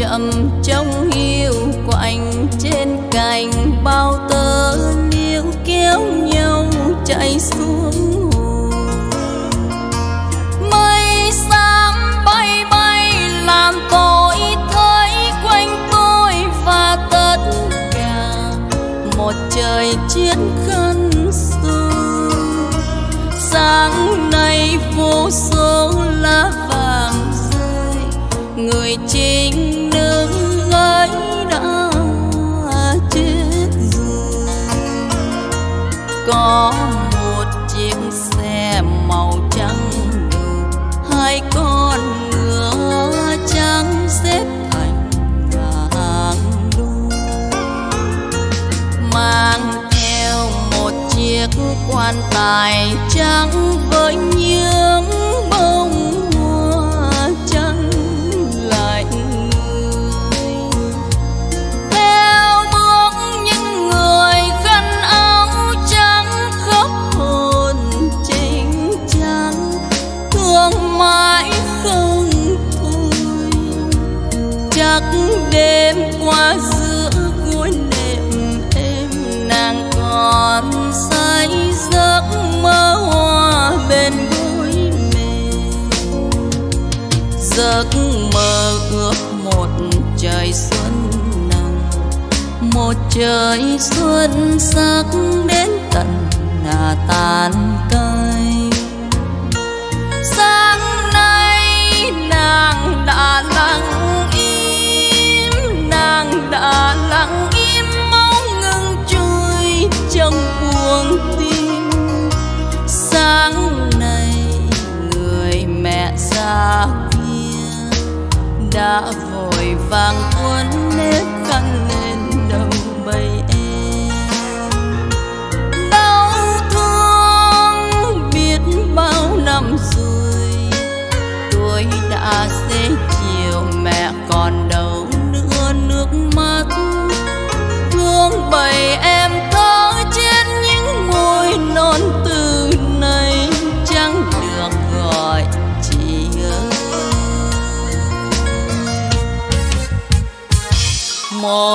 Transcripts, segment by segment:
chậm trong hiu quạnh. Trên cành bao tơ liêu kéo nhau chạy xuống hồ mây xám bay bay làm tôi thấy quanh tôi và tất cả một trời chiến khăn sương sáng nay vô số lá vàng rơi, người chính có một chiếc xe màu trắng đường hai con ngựa trắng xếp thành hàng đu, mang theo một chiếc quan tài trắng với những ước một trời xuân nồng một trời xuân sắc đến tận là tàn cây. Đã vội vàng cuốn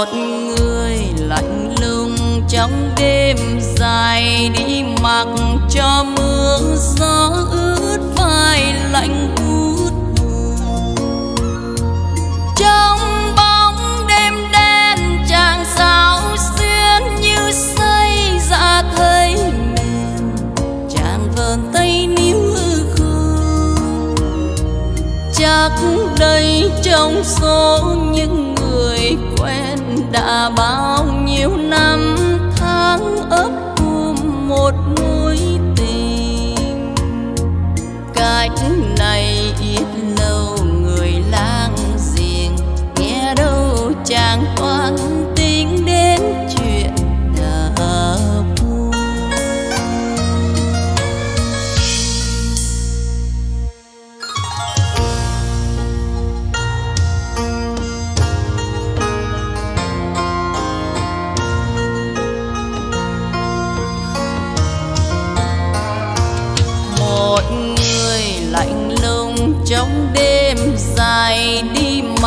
một người lạnh lùng trong đêm dài đi mặc cho mưa gió ướt vai lạnh buốt trong bóng đêm đen chàng sao xuyên như say dạ thấy mềm, chàng vờn tay níu hư không chắc đây trong số những người người quen đã bao nhiêu năm?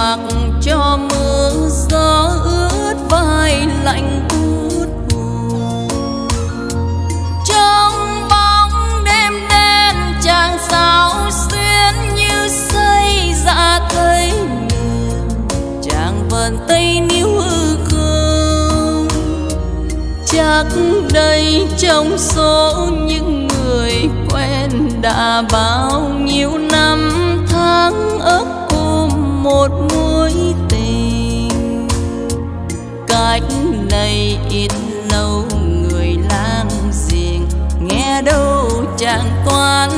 Mặc cho mưa gió ướt vai lạnh buốt buồn. Trong bóng đêm đen chàng sao xuyên như say dạ thấy mềm chàng vần tay níu hư không, chắc đây trong số những người quen đã bao nhiêu năm tháng ấp ôm một ít lâu người lang giềng nghe đâu chàng toán